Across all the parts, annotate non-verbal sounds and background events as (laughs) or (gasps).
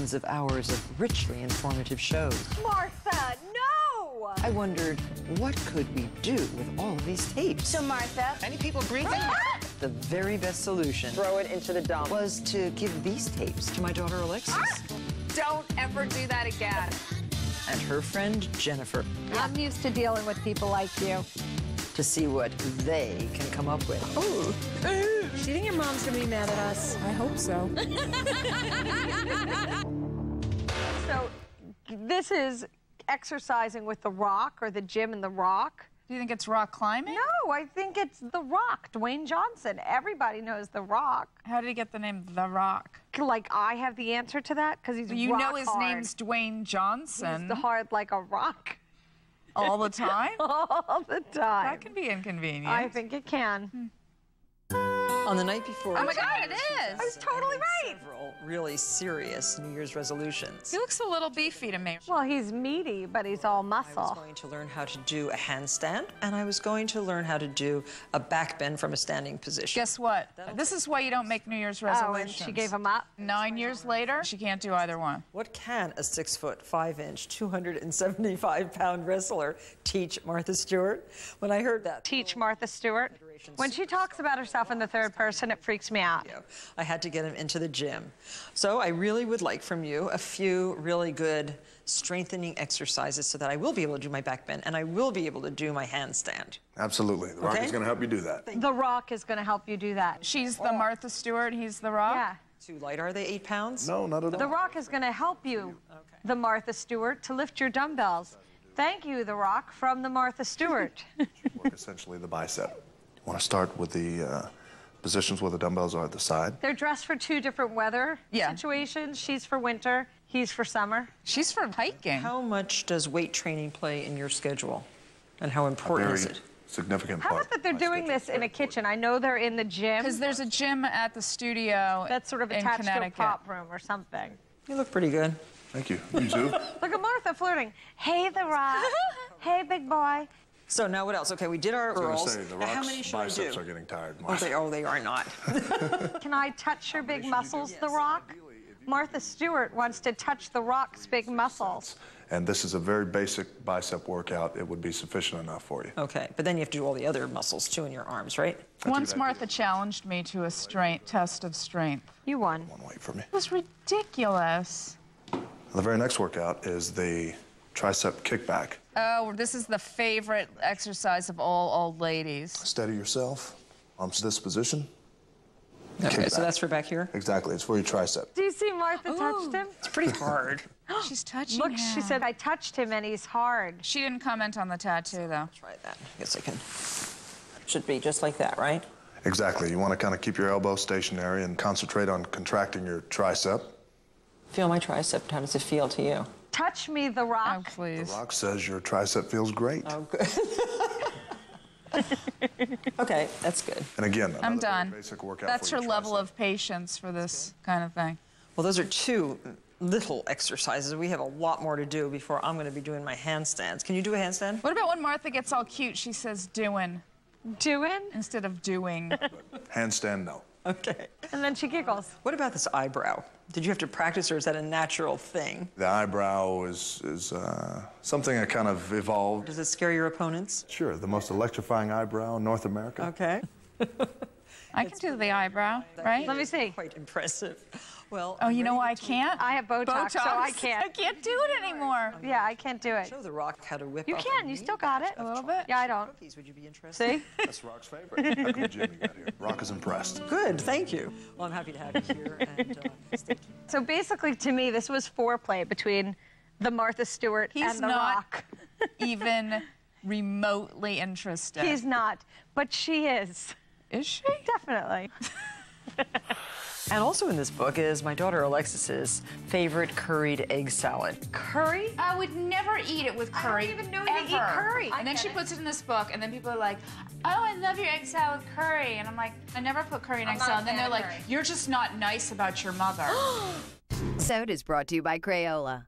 dozens of hours of richly informative shows. Martha, no! I wondered, what could we do with all of these tapes? So, Martha. Any people breathing? (gasps) The very best solution Throw it into the dump. was to give these tapes to my daughter Alexis (gasps) Don't ever do that again. and her friend Jennifer I'm used to dealing with people like you. To see what they can come up with. Oh. Do you think your mom's gonna be mad at us? I hope so. (laughs) So, this is exercising with The Rock or the gym in The Rock. Do you think it's rock climbing? No, I think it's The Rock, Dwayne Johnson. Everybody knows The Rock. How did he get the name The Rock? Like, I have the answer to that because he's You rock know his hard. name's Dwayne Johnson He's hard like a rock all the time. (laughs) all the time. that can be inconvenient. I think it can. Hmm. On the night before, Oh my God, it is. I was totally right. Several really serious New Year's resolutions. He looks a little beefy to me. Well, he's meaty, but he's all muscle. I was going to learn how to do a handstand, and I was going to learn how to do a back bend from a standing position. Guess what? This is why you don't make New Year's resolutions. Oh, resolutions. and she gave him up. Nine years later, she can't do either one. What can a six foot, five inch, 275 pound wrestler teach Martha Stewart? When I heard that, Teach Martha Stewart. When she talks about herself in the third person, it freaks me out. I had to get him into the gym. So I really would like from you a few really good strengthening exercises so that I will be able to do my back bend and I will be able to do my handstand. Absolutely. The Rock Okay. is going to help you do that. The Rock is going to help you do that. She's the oh. Martha Stewart, he's the Rock. Yeah. Too light, are they eight pounds? No, not at all. The Rock is going to help you, the Martha Stewart, to lift your dumbbells. Thank you, The Rock, from the Martha Stewart. (laughs) Essentially the bicep. You want to start with the uh, positions where the dumbbells are at the side. They're dressed for two different weather Yeah. situations. She's for winter, he's for summer. She's for hiking. How much does weight training play in your schedule? And how important Very is it? significant How part. about that they're doing this in a kitchen? I know they're in the gym. Because there's a gym at the studio That's sort of in attached to a Connecticut. pop room or something. You look pretty good. Thank you. You too. (laughs) Look at Martha flirting. Hey, The Rock. (laughs) hey, big boy. So now what else? Okay, we did our I was girls. say, the Now, how many should I biceps do? are getting tired. Oh, they, oh, they are not. (laughs) Can I touch your big muscles, The Rock? Martha Stewart wants to touch The Rock's big muscles. And this is a very basic bicep workout. It would be sufficient enough for you. okay, but then you have to do all the other muscles too in your arms, right? Once Martha challenged me to a strength test of strength. You won. One weight for me. It was ridiculous. The very next workout is the tricep kickback. Oh, this is the favorite exercise of all old ladies. Steady yourself. Arms to this position. Okay, so back. that's for back here. Exactly. It's for your tricep. Do you see Martha touched him? It's pretty hard. (gasps) (gasps) She's touching Look, him. she said, I touched him and he's hard. She didn't comment on the tattoo, though. Try that. I guess I can. Should be just like that, right? Exactly. You want to kind of keep your elbow stationary and concentrate on contracting your tricep. Feel my tricep. How does it feel to you? Touch me, The Oh, Rock. please. The rock says your tricep feels great. Oh, good. (laughs) okay, that's good. And again, I'm done. Basic workout That's for her your level of patience for this kind of thing. Well, those are two little exercises. We have a lot more to do before I'm going to be doing my handstands. Can you do a handstand? What about when Martha gets all cute? She says doing Doing? instead of doing. Handstand, no. (laughs) Okay. And then she giggles. What about this eyebrow? Did you have to practice, or is that a natural thing? The eyebrow is, is uh, something that kind of evolved. Does it scare your opponents? Sure, the most electrifying eyebrow in North America. Okay. (laughs) I can do the eyebrow, right? Let me see. Quite impressive. Well, Oh, you know why I can't? I have Botox, so I can't. (laughs) I can't do it anymore. Yeah, I can't do it. show the rock how to whip You can. You still got it. A little bit. Yeah, I don't. Cookies, would you be interested? See? (laughs) That's Rock's favorite. How come Jim you got here? Rock is impressed. Good, thank you. Well, I'm happy to have you here and uh, stay tuned. (laughs) So basically, to me, this was foreplay between the Martha Stewart He's and the not Rock. even remotely interested. He's not, but she is. Is she? (laughs) Definitely. (laughs) And also in this book is my daughter Alexis's favorite curried egg salad. Curry? I would never eat it with curry. I don't even know you eat curry. And then she puts it in this book, and then people are like, "Oh, I love your egg salad with curry," and I'm like, "I never put curry in egg not a salad." And then they're like, curry. "You're just not nice about your mother." (gasps) Episode is brought to you by Crayola.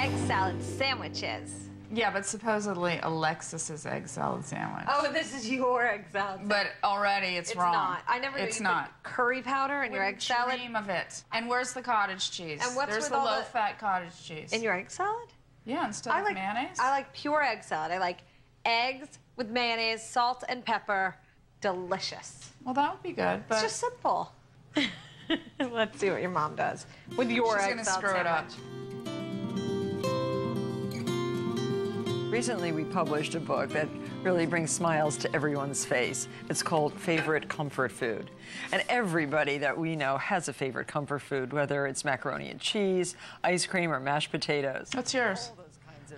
Egg salad sandwiches. Yeah, but supposedly Alexis's egg salad sandwich. Oh, this is your egg salad. But already it's, wrong. it's wrong. not. I never knew It's you not. curry powder in your egg salad. Dream of it. And where's the cottage cheese? And what's There's with the all the- low-fat cottage cheese. In your egg salad? yeah, instead I of like mayonnaise. I like pure egg salad. I like eggs with mayonnaise, salt and pepper. Delicious. well, that would be good, but It's just simple. (laughs) Let's see what your mom does with your she's egg gonna salad screw it up. Recently, we published a book that really brings smiles to everyone's face. It's called Favorite Comfort Food. And everybody that we know has a favorite comfort food, whether it's macaroni and cheese, ice cream, or mashed potatoes. What's yours?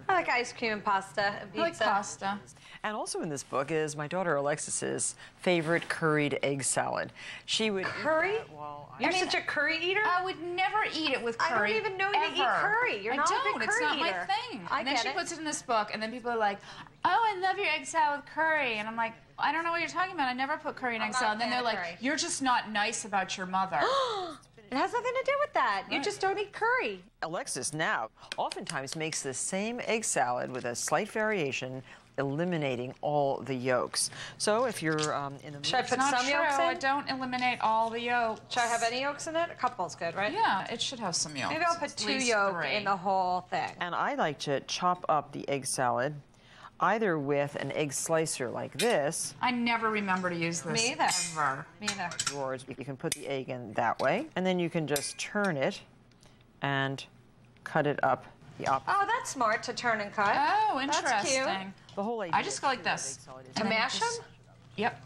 I like ice cream and pasta and I like pasta. And also in this book is my daughter Alexis's favorite curried egg salad. She would Curry? that while You're such a curry eater. I would never eat it with curry. I don't curry. even know you eat curry. You're I not a don't. big it's not eater. my thing. I and then get she it. puts it in this book, and then people are like, "Oh, I love your egg salad with curry," and I'm like, "I don't know what you're talking about. I never put curry in egg not salad." And then they're like, curry. "You're just not nice about your mother." (gasps) (gasps) It has nothing to do with that. You just don't eat curry. Alexis now oftentimes makes the same egg salad with a slight variation, eliminating all the yolks. So if you're um, in the Should I put some true. yolks I don't eliminate all the yolks. Should I have any yolks in it? A couple's good, right? Yeah, it should have some yolks. Maybe I'll put two least yolk three. in the whole thing. And I like to chop up the egg salad either with an egg slicer like this, I never remember to use this. Me either. Ever. Me either. or you can put the egg in that way, and then you can just turn it and cut it up the opposite. Oh, that's smart to turn and cut. Oh, interesting. That's interesting. cute. The whole idea I just go like this. egg salad is To mash them? Yep.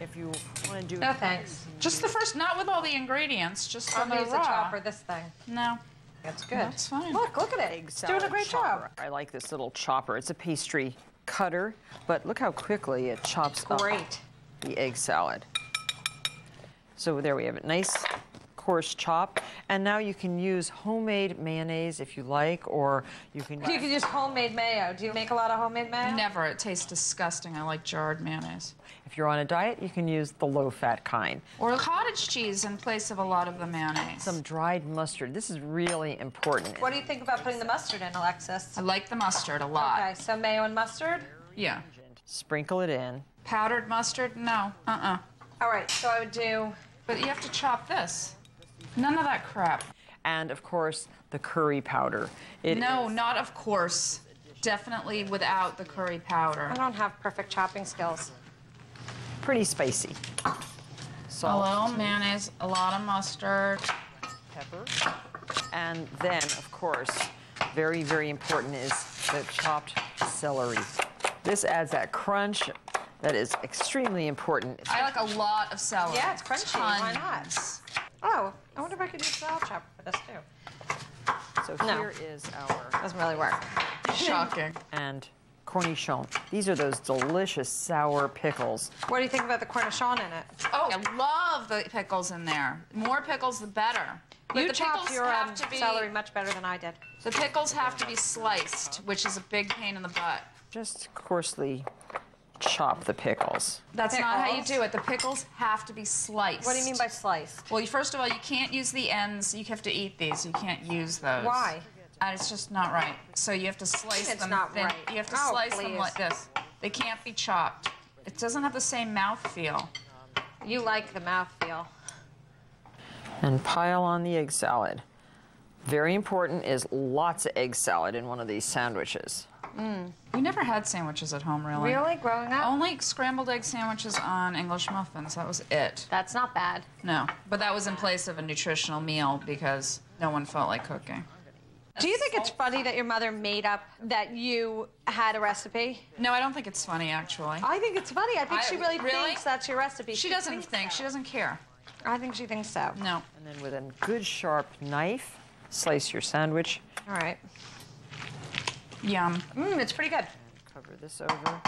If you want to do No, thanks. Just the first, not with all the ingredients, just I'll on the use the raw. chopper, this thing. No. That's good. That's fine. Look, look at it. egg doing a great chopper. job. I like this little chopper. It's a pastry cutter, but look how quickly it chops up the egg salad. So there we have it. Nice coarse chop. And now you can use homemade mayonnaise if you like, or you can You can use homemade mayo. Do you make a lot of homemade mayo? Never. It tastes disgusting. I like jarred mayonnaise. if you're on a diet, you can use the low-fat kind. Or cottage cheese in place of a lot of the mayonnaise. Some dried mustard. This is really important. What do you think about putting the mustard in, Alexis? I like the mustard a lot. Okay, so mayo and mustard. Yeah. Sprinkle it in. Powdered mustard? No. Uh-uh. All right, so I would do. But you have to chop this. None of that crap. And of course, the curry powder. It no, is not of course. Definitely without the curry powder. I don't have perfect chopping skills. pretty spicy. Salt. Hello, mayonnaise, a lot of mustard. pepper. And then, of course, very, very important is the chopped celery. This adds that crunch that is extremely important. I like a lot of celery. Yeah, it's crunchy. Why not? Tons. Oh, I wonder if I could use salad chopper for this too. So No. here is our Doesn't really work. Shocking. (laughs) and cornichon. These are those delicious sour pickles. What do you think about the cornichon in it? Oh, I love the pickles in there. More pickles, the better. But you the chopped pickles your have um, to be celery much better than I did. the pickles have to be sliced, which is a big pain in the butt. Just coarsely chop the pickles. That's not how you do it. The pickles have to be sliced. What do you mean by sliced? Well, you, first of all, you can't use the ends. You have to eat these. You can't use those. Why? And it's just not right. So you have to slice It's them not thin. right. You have to Oh, slice them like this. They can't be chopped. It doesn't have the same mouth feel. You like the mouth feel. And pile on the egg salad. Very important is lots of egg salad in one of these sandwiches. Mm. We never had sandwiches at home, really. Really? Growing up? Only scrambled egg sandwiches on English muffins. That was it. That's not bad. No, but that was in place of a nutritional meal because no one felt like cooking. Do you think it's funny that your mother made up that you had a recipe? No, I don't think it's funny actually. I think it's funny. I think I- she really, really? thinks that's your recipe. She doesn't think. so. She doesn't care. I think she thinks so. No. And then with a good sharp knife, slice your sandwich. All right. Yum. Mmm, it's pretty good. Cover this over.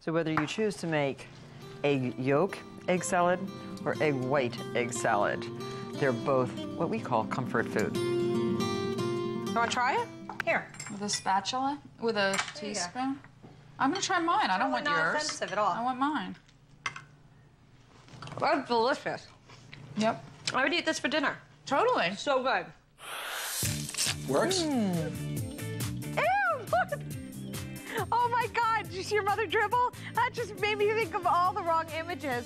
So whether you choose to make egg yolk egg salad or egg white egg salad, they're both what we call comfort food. You want to try it? Here. With a spatula? With a teaspoon? I'm gonna try mine. I don't want not yours. offensive at all. I want mine. That's delicious. Yep. I would eat this for dinner. Totally. So good. Works? Ew, you see your mother dribble? That just made me think of all the wrong images.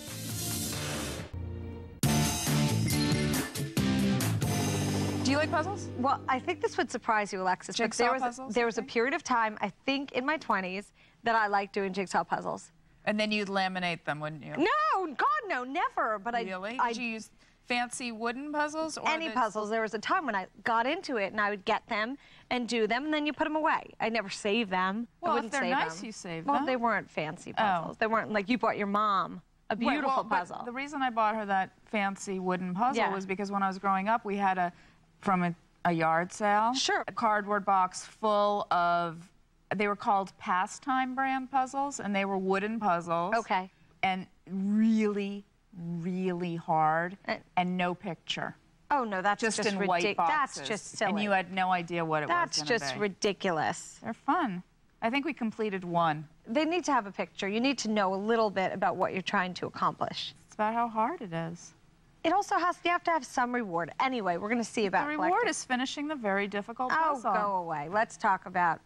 Do you like puzzles? Well, I think this would surprise you, Alexis. but Jigsaw there was, puzzles, there was a period of time, I think in my 20s, that I liked doing jigsaw puzzles. And then you'd laminate them, wouldn't you? No, God, no, never. But Really? I, I Did you use fancy wooden puzzles or any the- puzzles. There was a time when I got into it and I would get them and do them, and then you put them away. I never saved them. Well, I if wouldn't they're save nice, them. you save well, them. they weren't fancy Oh. puzzles. They weren't like you bought your mom a Right, beautiful well, puzzle. The reason I bought her that fancy wooden puzzle Yeah. was because when I was growing up, we had a from a, a yard sale. Sure. A cardboard box full of they were called pastime brand puzzles, and they were wooden puzzles. Okay. And really, really hard, Uh, and no picture. oh no, that's Just, just, in white boxes. That's just silly. And you had no idea what it that's was. gonna just be. ridiculous. They're fun. I think we completed one. They need to have a picture. You need to know a little bit about what you're trying to accomplish. It's about how hard it is. It also has you have to have some reward. Anyway, we're going to see about The reward collecting. is finishing the very difficult Oh, puzzle. go away. Let's talk about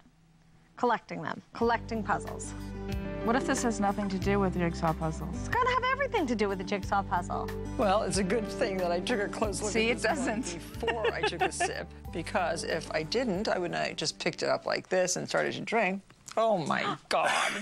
collecting them. Collecting puzzles. What if this has nothing to do with jigsaw puzzles? It's going to have to do with the jigsaw puzzle. Well, it's a good thing that I took a close look See, at it doesn't. before I took a (laughs) sip, because if I didn't, I would have just picked it up like this and started to drink. Oh my (gasps) God.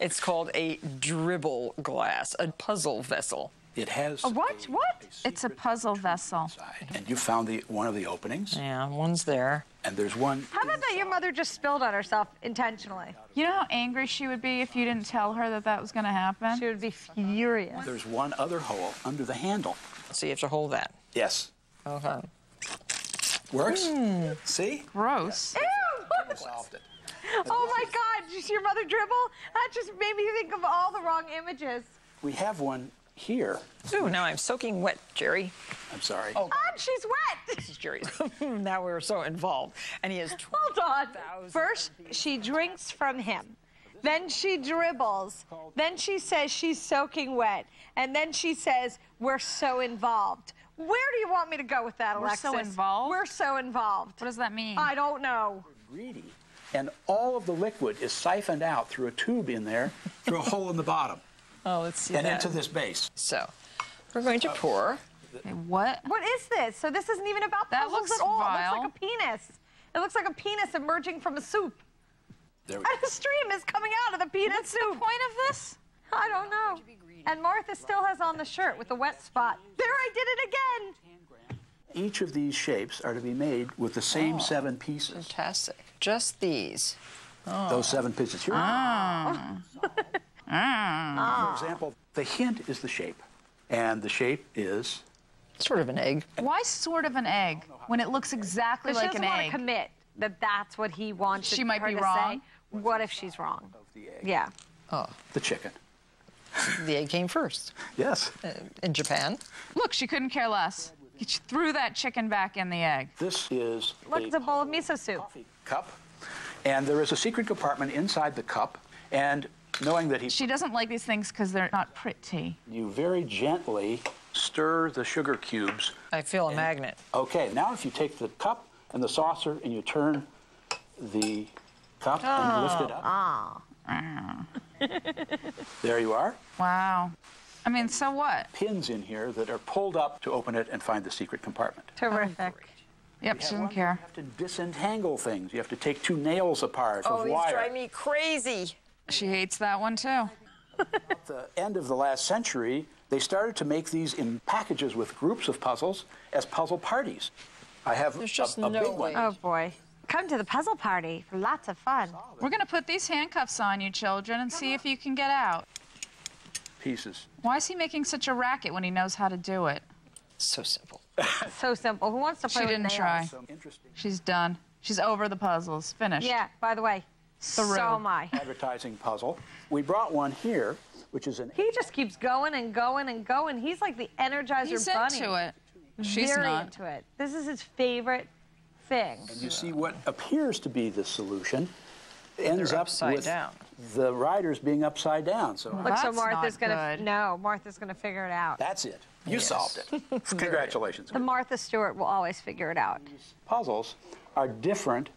It's called a dribble glass, a puzzle vessel. It has A what? What? It's a puzzle vessel. inside, and you found the one of the openings, Yeah, one's there. and there's one. How about that your mother just spilled on herself intentionally? You know how angry she would be if you didn't tell her that that was going to happen? She would be furious. There's one other hole under the handle. So you have to hold that. Yes, Okay. works. Hmm. See, Gross. Ew! solved it. (laughs) Oh my God! Did you see your mother dribble? That just made me think of all the wrong images. We have one here. Ooh, now I'm soaking wet, Jerry. I'm sorry. Oh. God, she's wet. (laughs) This is Jerry's. (laughs) now we're so involved. And he has 12 (laughs) Hold on. First, she drinks from him. Then she dribbles. Then she says she's soaking wet. And then she says, We're so involved. Where do you want me to go with that, We're Alexis? so involved? We're so involved. What does that mean? I don't know. We're Greedy. And all of the liquid is siphoned out through a tube in there, through a hole in the bottom, Oh, let's see and that. into this base. So, we're going to pour. Okay, what? What is this? So this isn't even about That puzzles looks at all. It vile. looks like a penis. It looks like a penis emerging from a soup. There we And a stream is coming out of the penis What's soup. the point of this? I don't know. And Martha still has on the shirt with the wet spot. There, I did it again. Each of these shapes are to be made with the same seven pieces. Fantastic. Just these. Those seven pieces. Here. Ah. (laughs) (laughs) For example, the hint is the shape, and the shape is Sort of an egg. Why sort of an egg when it looks exactly But she like an doesn't want to commit that that's what he wants She might her be wrong. say. What if she's wrong? Yeah. Oh. The chicken. The egg came first Yes. uh, in Japan. Look, she couldn't care less. She threw that chicken back in the egg. This is Look, a it's a bowl of miso soup. coffee cup, and there is a secret compartment inside the cup. And knowing that he, She doesn't like these things because they're not pretty. you very gently stir the sugar cubes. I feel a magnet. Okay, now if you take the cup and the saucer and you turn the cup and lift it up. Oh. there you are. (laughs) Wow. I mean, so what? Pins in here that are pulled up to open it and find the secret compartment. Terrific. Yep, she doesn't care. You have to disentangle things. You have to take two nails apart Oh, of these wire. drive me crazy. She hates that one too. At the end of the last century, they started to make these in packages with groups of puzzles as puzzle parties. I have There's just a no big one. way. Oh boy. Come to the puzzle party for lots of fun. We're going to put these handcuffs on you, children, and see if you can get out. Pieces. Why is he making such a racket when he knows how to do it? So simple. (laughs) So simple. Who wants to play She with didn't nails? try. Some interesting She's done. She's over the puzzles. Finished. Yeah, by the way, Through. so am I. advertising puzzle. We brought one here, which is an He just keeps going and going and going. He's like the Energizer He's Bunny. into it. She's Very not. into it. This is his favorite thing. And you see what appears to be the solution ends They're up upside with down. the riders being upside down. So Look, so Martha's gonna good. no, Martha's gonna figure it out. that's it. You Yes. solved it. (laughs) Congratulations. The Martha Stewart will always figure it out. Puzzles are different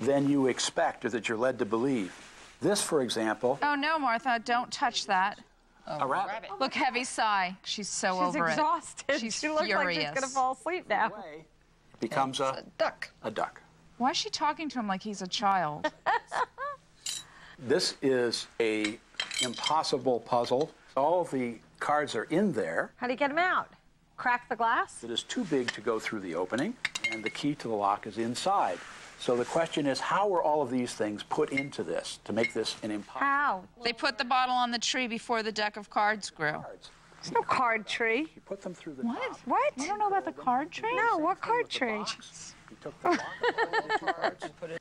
than you expect or that you're led to believe. This, for example, Oh no, Martha, don't touch that. Oh, a rabbit. Look, heavy sigh. She's so She's over exhausted. it. She's she looks furious. like she's gonna fall asleep now. becomes a, Duck. a duck. Why is she talking to him like he's a child? (laughs) This is a impossible puzzle. All the cards are in there. How do you get them out? Crack the glass? It is too big to go through the opening, and the key to the lock is inside. So the question is, how were all of these things put into this to make this an impossible? How? they put the bottle on the tree before the deck of cards grew. cards? There's no card tree. You put them through the What? top. What? You don't know about the card tree? No, what card tree? You took the lock of all those.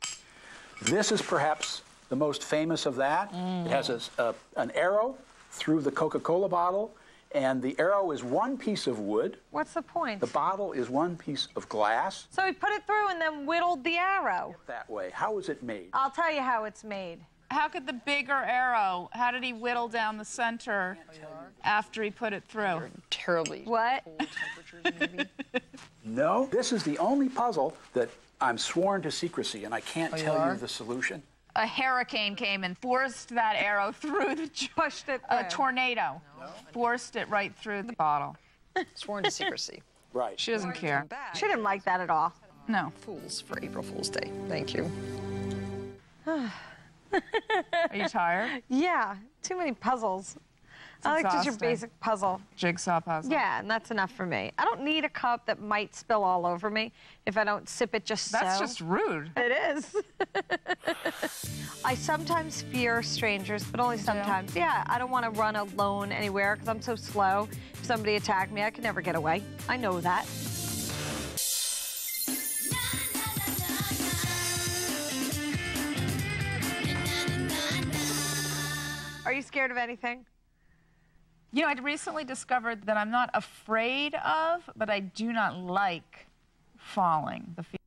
This is perhaps the most famous of that. It mm. has a, a- an arrow through the Coca-Cola bottle, and the arrow is one piece of wood. What's the point? The bottle is one piece of glass. So he put it through and then whittled the arrow. That way, how is it made? I'll tell you how it's made. How could the bigger arrow, how did he whittle down the center after he put it through? Terribly What? cold temperatures, maybe. (laughs) No. This is the only puzzle that I'm sworn to secrecy, and I can't oh, you tell you are? the solution. A hurricane came and forced that arrow (laughs) through the j- Pushed it a through. tornado. Forced it right through the bottle. Sworn to secrecy. Right. She doesn't care. She didn't like that at all. No. Fools for April Fool's Day. Thank you. (sighs) Are you tired? (laughs) Yeah, too many puzzles. I like just your basic puzzle. Jigsaw puzzle. Yeah, and that's enough for me. I don't need a cup that might spill all over me if I don't sip it just That's so. just rude. It is. (laughs) I sometimes fear strangers, but only sometimes. Yeah, I don't want to run alone anywhere because I'm so slow. If somebody attacked me, I could never get away. I know that. Are you scared of anything? You know, I recently discovered that I'm not afraid of, but I do not like falling. The fe-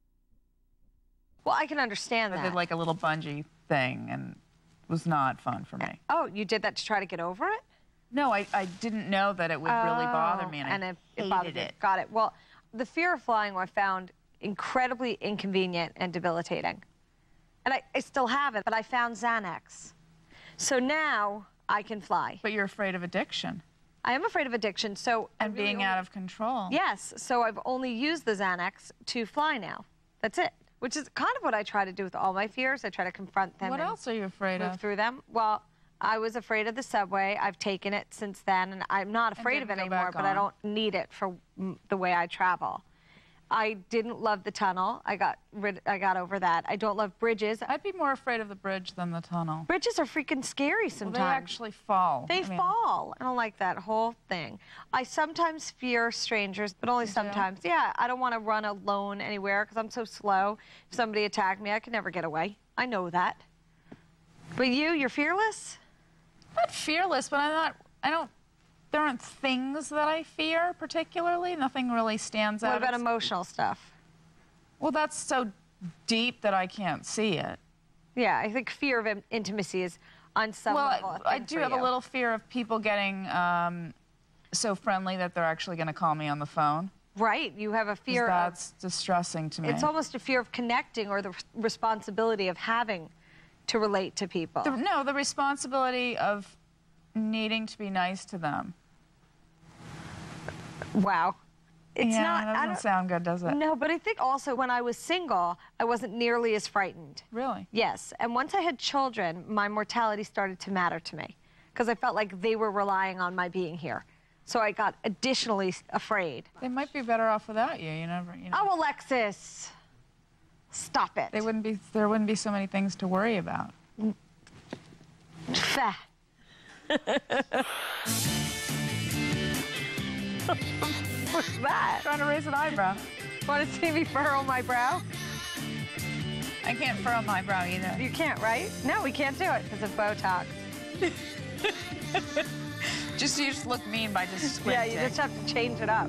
Well, I can understand that. I did like a little bungee thing and it was not fun for me. oh, you did that to try to get over it? No, I, I didn't know that it would really bother oh, me, and, Oh, and I it, hated it bothered it. Got it. Well, the fear of flying I found incredibly inconvenient and debilitating. And I, I still have it, but I found Xanax. So now I can fly. But you're afraid of addiction I am afraid of addiction, so and really being only- out of control. Yes, so I've only used the Xanax to fly now. That's it. Which is kind of what I try to do with all my fears. I try to confront them. What else are you afraid move of? through them. Well, I was afraid of the subway. I've taken it since then, and I'm not afraid of it anymore. But I don't need it for the way I travel. I didn't love the tunnel. I got rid. I got over that. I don't love bridges. I'd be more afraid of the bridge than the tunnel. Bridges are freaking scary Well, sometimes. they actually fall. They I mean, fall. I don't like that whole thing. I sometimes fear strangers, but only sometimes. Yeah, I don't want to run alone anywhere because I'm so slow. If somebody attacked me, I could never get away. I know that. But you, you're fearless? not fearless, but I'm not. I don't. There aren't things that I fear particularly. Nothing really stands What out. about emotional stuff? Well, that's so deep that I can't see it. Yeah, I think fear of intimacy is on some well, level. a I, do have a little fear of people getting um, so friendly that they're actually going to call me on the phone. Right, you have a fear of. That's distressing to me. It's almost a fear of connecting or the responsibility of having to relate to people. The- no, the responsibility of needing to be nice to them. Wow. It's yeah, not. that I doesn't don't, sound good, does it? No, but I think also when I was single, I wasn't nearly as frightened. Really? Yes, and once I had children, my mortality started to matter to me because I felt like they were relying on my being here. So I got additionally afraid. They might be better off without you. You never. You oh, know. Oh, Alexis, stop it. They wouldn't be. There wouldn't be so many things to worry about. Fah. (laughs) What's that? Trying to raise an eyebrow. Want to see me furrow my brow? I can't furrow my brow either. You can't, right? No, we can't do it because of Botox. (laughs) Just you just look mean by just squinting. Yeah, you just have to change it up.